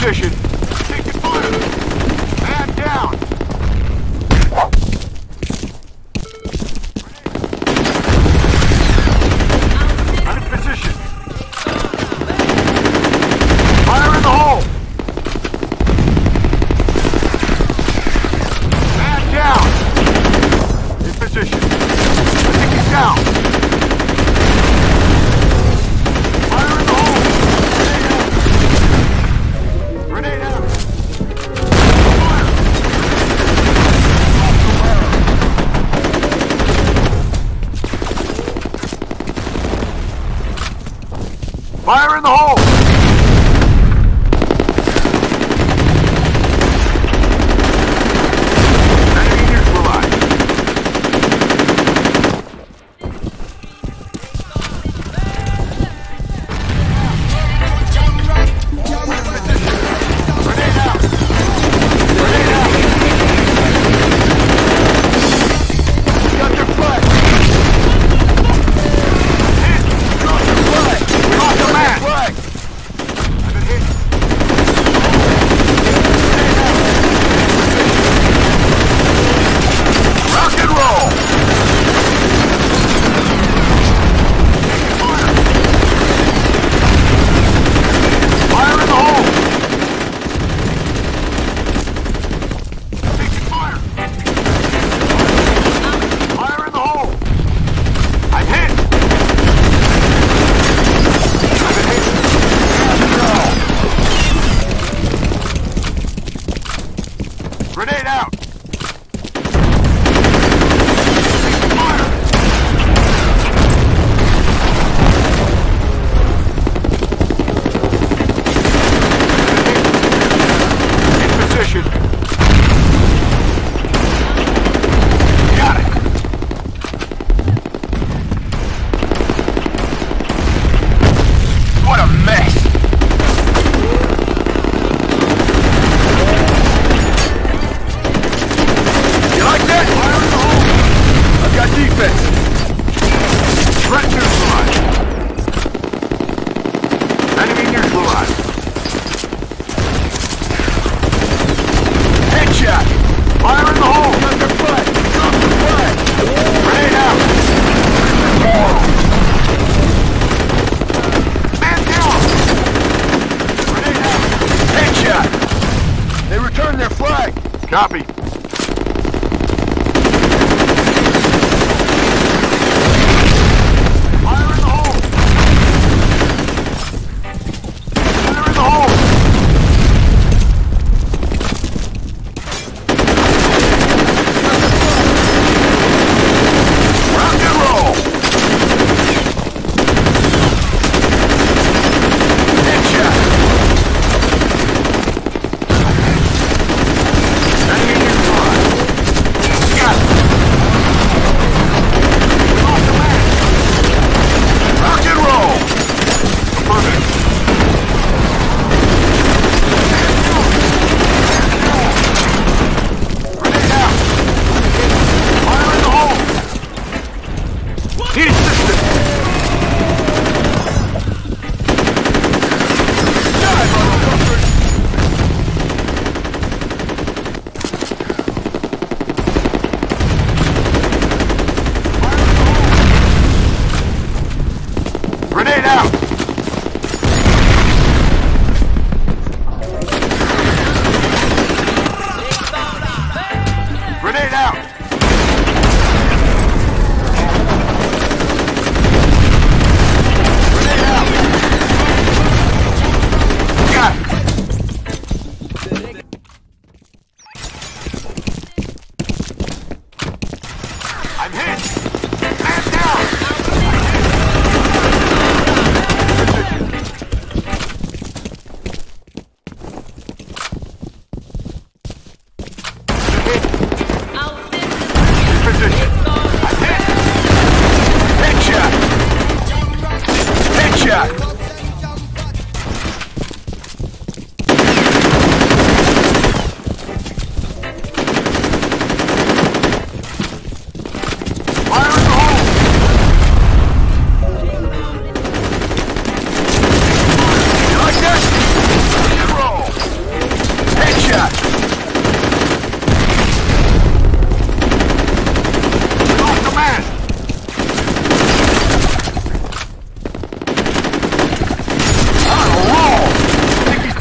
position. Copy. Grenade out!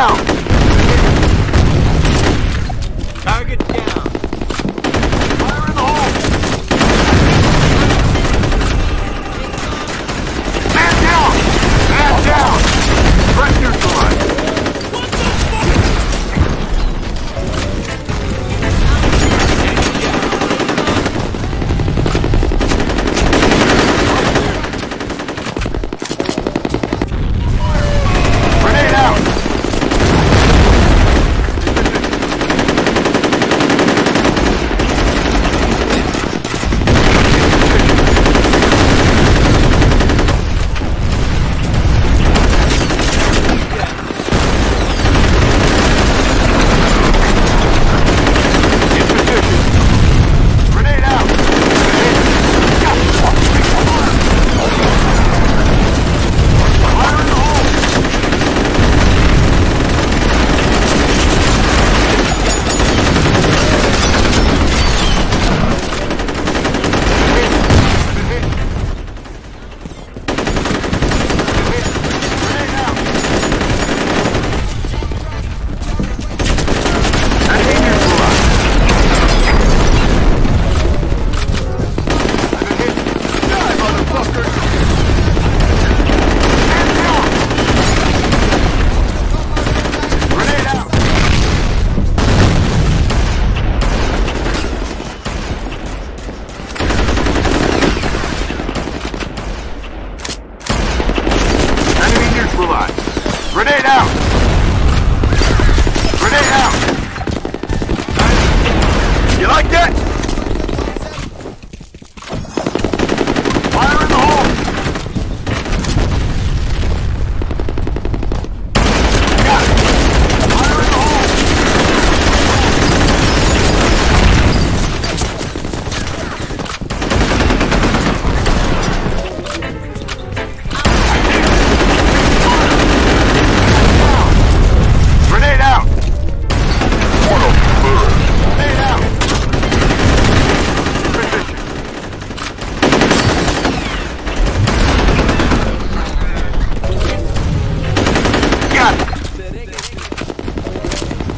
down!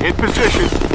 In position.